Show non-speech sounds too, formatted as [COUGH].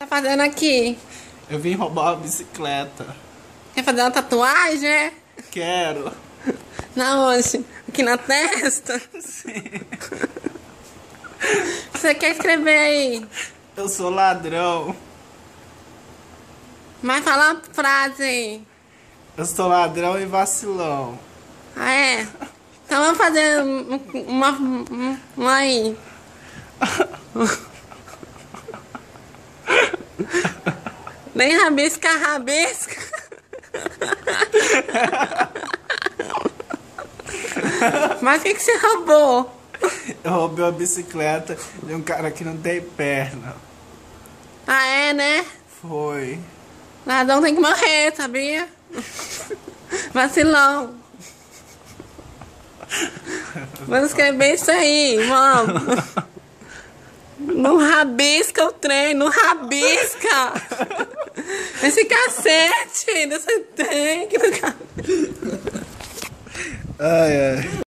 tá fazendo aqui? Eu vim roubar uma bicicleta. Quer fazer uma tatuagem, é? Quero. Na onde? Aqui na testa? Sim. Você quer escrever aí? Eu sou ladrão. Mas fala uma frase aí. Eu sou ladrão e vacilão. Ah, é? Então vamos fazer um- uma, um- uma aí. [LAUGHS] [LAUGHS] Nem rabisca, rabisca. [LAUGHS] Mas o que, que você roubou? Eu roubei uma bicicleta de um cara que não tem perna. Ah, é, né? Foi. Ladrão tem que morrer, sabia? Vacilão. Vamos escrever isso aí, vamos. [LAUGHS] Não rabisca o trem, não rabisca. Esse cacete desse trem que não... Ai, ai.